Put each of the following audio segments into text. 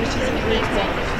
which is a great amazing.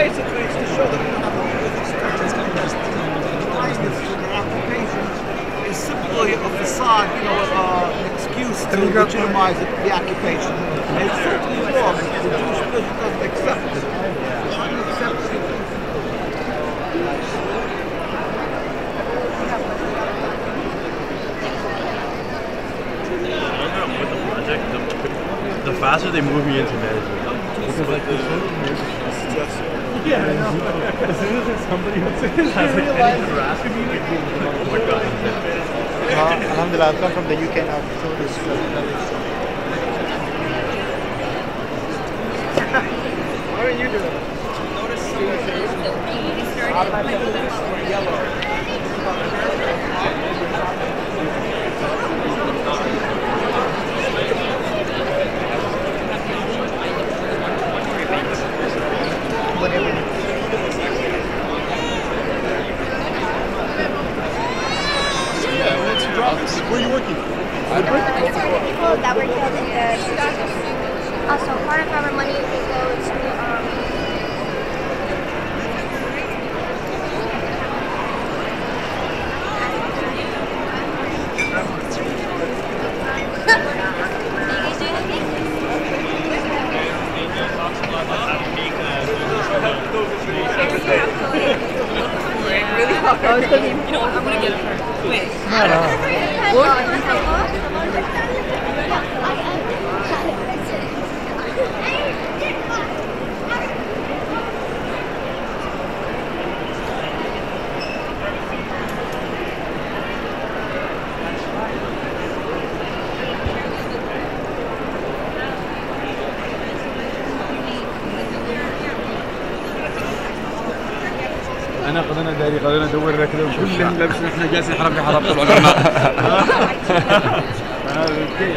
Basically, it's to show that we have application is simply a facade, you know, uh, an excuse to legitimize it, the occupation. And it's certainly wrong. The Jewish religion doesn't accept it. It accepts it. with the project, the, the faster they move me into management. Because like this yeah, I know. As soon as there's somebody has like any harassing me, like, oh my god. Uh, Alhamdulillah, I've come from the UK now. So this, How are you doing? Where 하나. 뭘? أنا قد داري قد أنا ندور لك كلهم لابسين إحنا جالسين حرب في حرب طول عمرنا أوكي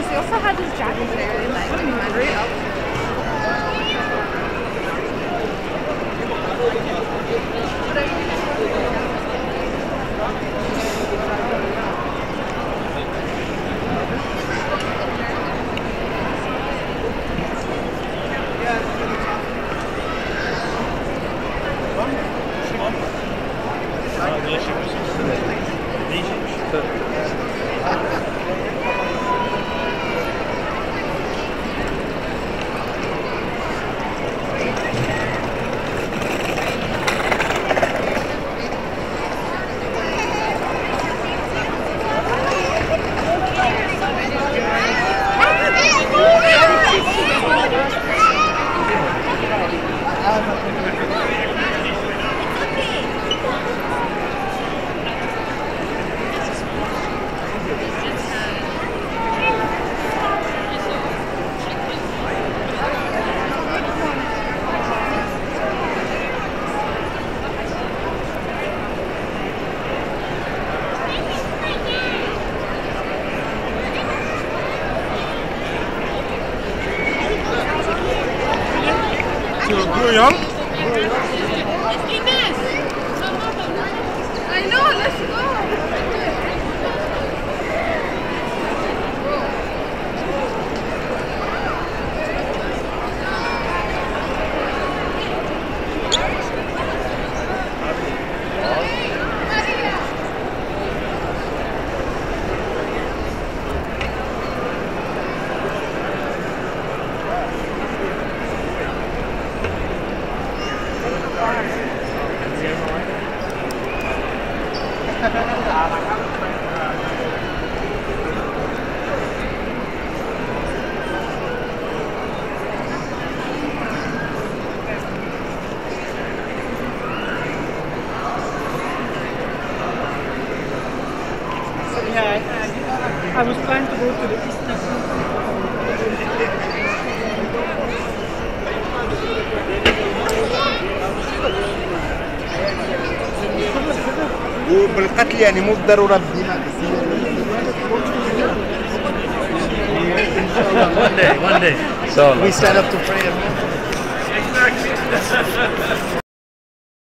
nice. Also had this jacket there in like memory of. I I was planning to go to the East وبالقتل يعني مو بالضروره الدماء One day, one day. We stand up to pray.